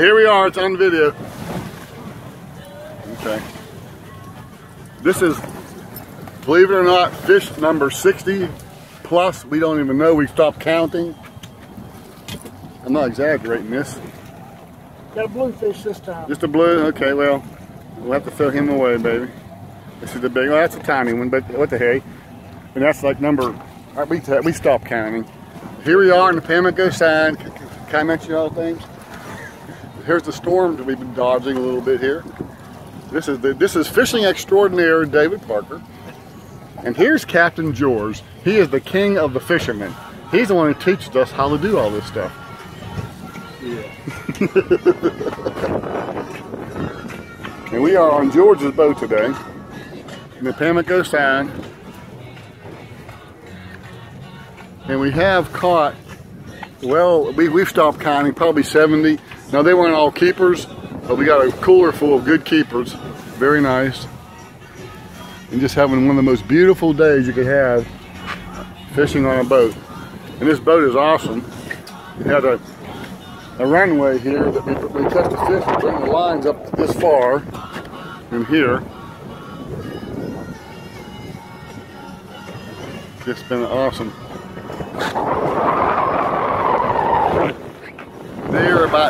Here we are, it's on video. Okay. This is, believe it or not, fish number 60 plus. We don't even know, we stopped counting. I'm not exaggerating this. Got a bluefish this time. Just a blue, okay, well, we'll have to throw him away, baby. This is the big, well, that's a tiny one, but what the heck. And that's like number, we, we stopped counting. Here we are in the Pamlico Sound. Can I mention all things? Here's the storm that we've been dodging a little bit here. This is the, this is fishing extraordinaire David Parker. And here's Captain George. He is the king of the fishermen. He's the one who teaches us how to do all this stuff. Yeah. and we are on George's boat today in the Pamlico Sound. And we have caught, well, we, we've stopped counting, probably 70. Now they weren't all keepers, but we got a cooler full of good keepers. Very nice. And just having one of the most beautiful days you could have fishing on a boat. And this boat is awesome. It had a, a runway here that we, we cut the fish and bring the lines up this far in here. It's been awesome.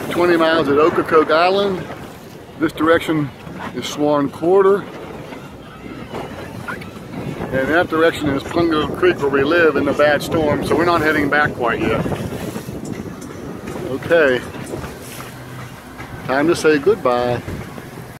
They're about 20 miles at Ocracoke Island. This direction is Swan Quarter. And that direction is Pungo Creek where we live in the bad storm, so we're not heading back quite yet. Okay. Time to say goodbye.